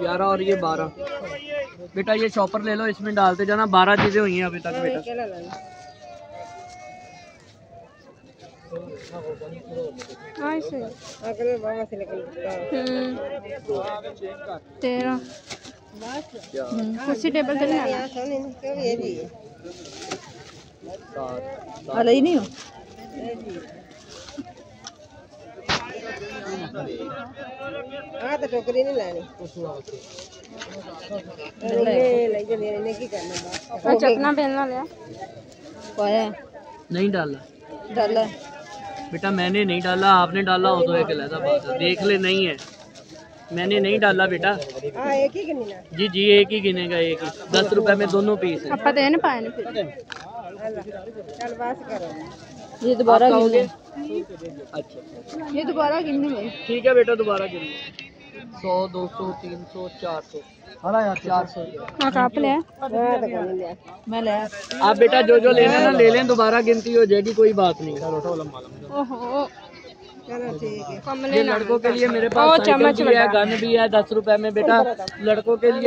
ग्यारह और ये बारह। बेटा ये शॉपर ले लो इसमें डालते जाना। बारह चीज़ें हुई हैं अभी तक बेटा। हाँ हम्म, तेरह। हम्म, कुर्सी टेबल तो नहीं आना। ही नहीं हो और चपना पहनना लिया नहीं डाला। डाला बेटा मैंने नहीं डाला आपने डाला हो तो एक अलहदा बात है। देख ले नहीं है। मैंने नहीं डाला बेटा। जी जी एक ही गिनेगा एक ही। दस रुपए में दोनों पीस है? ये दोबारा गिनने। अच्छा। ये दोबारा गिनने में। ठीक है बेटा दोबारा गिन। सौ दो सौ तीन सौ चार सौ। हाँ, तो मैं ले। आप बेटा जो जो लेना ना ले लें दोबारा गिनती हो जाएगी कोई बात नहीं। चलो ठीक है। लड़कों के लिए मेरे पास भी है गन भी है दस रुपए में बेटा। लड़कों के लिए